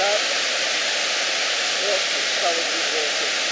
up. This is probably worth it.